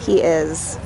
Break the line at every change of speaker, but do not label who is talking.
He is.